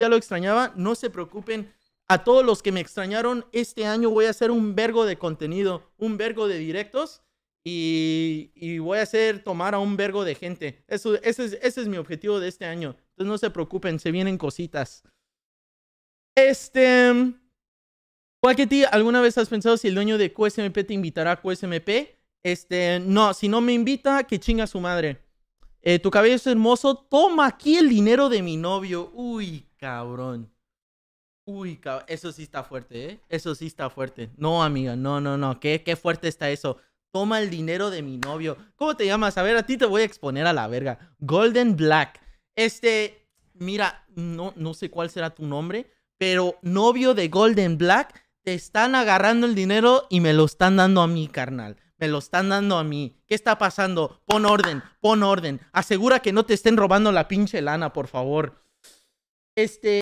ya lo extrañaba. No se preocupen. A todos los que me extrañaron, este año voy a hacer un vergo de contenido, un vergo de directos y, y voy a hacer tomar a un vergo de gente. Eso, ese, es, ese es mi objetivo de este año. Entonces no se preocupen, se vienen cositas. Este. Wackety, ¿alguna vez has pensado si el dueño de QSMP te invitará a QSMP? Este, no, si no me invita, que chinga su madre. Eh, tu cabello es hermoso, toma aquí el dinero de mi novio. Uy, cabrón. Uy, cabrón. Eso sí está fuerte, ¿eh? Eso sí está fuerte. No, amiga, no, no, no. ¿Qué, qué fuerte está eso? Toma el dinero de mi novio. ¿Cómo te llamas? A ver, a ti te voy a exponer a la verga. Golden Black. Este, mira, no, no sé cuál será tu nombre, pero novio de Golden Black, te están agarrando el dinero y me lo están dando a mí, carnal. Me lo están dando a mí. ¿Qué está pasando? Pon orden, pon orden. Asegura que no te estén robando la pinche lana, por favor. Este.